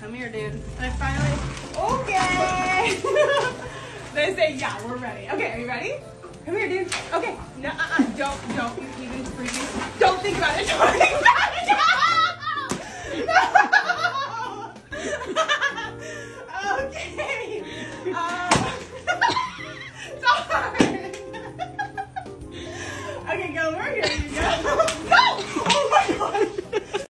Come here, dude. And I finally, okay. they say, yeah, we're ready. Okay, are you ready? Come here, dude. Okay. No, uh-uh. Don't, don't even freaking, don't think about it. Don't think about it. No! okay. Um, okay, go over here. You go.